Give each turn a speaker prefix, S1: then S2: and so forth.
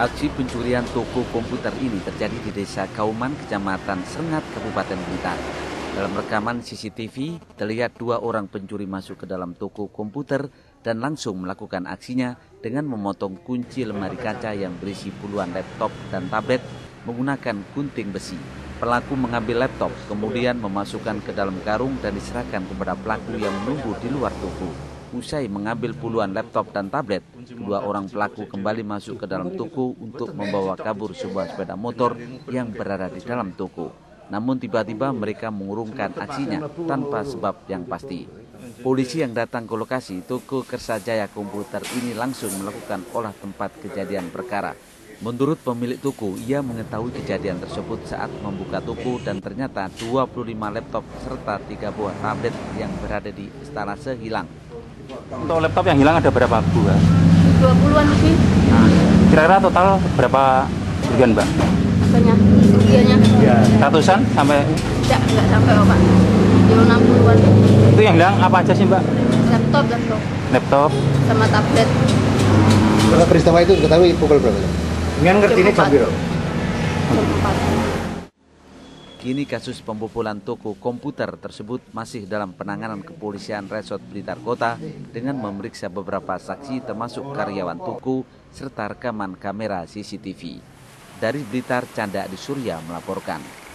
S1: Aksi pencurian toko komputer ini terjadi di Desa Kauman, Kecamatan Sengat, Kabupaten Blitar. Dalam rekaman CCTV, terlihat dua orang pencuri masuk ke dalam toko komputer dan langsung melakukan aksinya dengan memotong kunci lemari kaca yang berisi puluhan laptop dan tablet menggunakan gunting besi. Pelaku mengambil laptop, kemudian memasukkan ke dalam karung dan diserahkan kepada pelaku yang menunggu di luar toko. Usai mengambil puluhan laptop dan tablet, kedua orang pelaku kembali masuk ke dalam toko untuk membawa kabur sebuah sepeda motor yang berada di dalam toko. Namun tiba-tiba mereka mengurungkan aksinya tanpa sebab yang pasti. Polisi yang datang ke lokasi toko Kersajaya Komputer ini langsung melakukan olah tempat kejadian perkara. Menurut pemilik toko, ia mengetahui kejadian tersebut saat membuka toko dan ternyata 25 laptop serta 3 buah tablet yang berada di instalase hilang.
S2: Untuk laptop yang hilang ada berapa buah?
S3: 20-an lebih
S2: Nah, kira-kira total berapa kerugian mbak?
S3: banyak kerugiannya.
S2: Ratusan sampai
S3: Tidak, enggak sampai Pak. Di 60-an.
S2: itu yang hilang apa aja sih mbak?
S3: Laptop, laptop
S2: Laptop.
S3: sama tablet.
S4: Kalau peristiwa itu diketahui pukul berapa?
S5: Dengan ngerti ini
S3: Jam
S5: jam
S3: empat.
S5: piro?
S3: Jam 4.
S1: Kini kasus pembobolan toko komputer tersebut masih dalam penanganan kepolisian Resort Blitar Kota dengan memeriksa beberapa saksi termasuk karyawan toko serta rekaman kamera CCTV. Dari Blitar, Canda di Surya melaporkan.